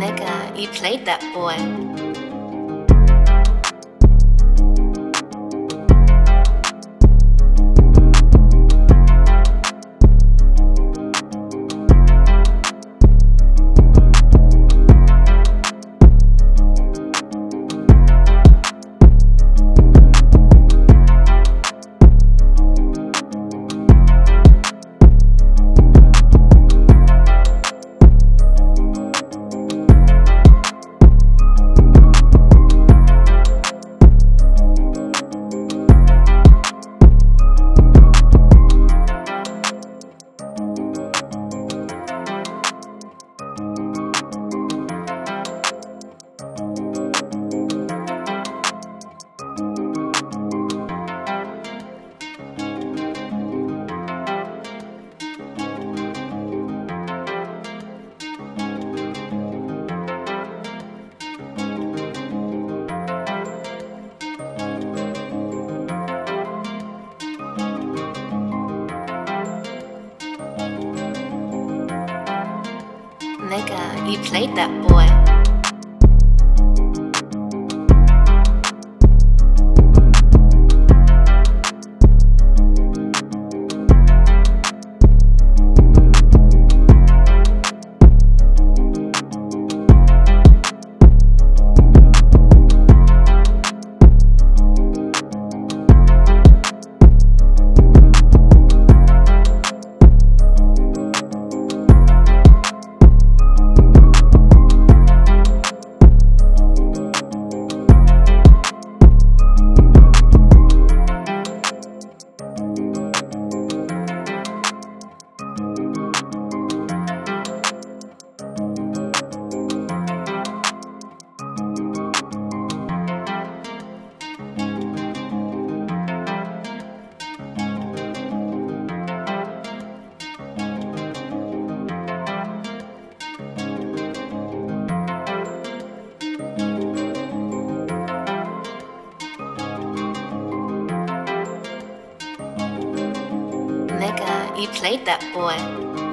Nigga, you played that boy. You played that boy. Nigga, you played that boy.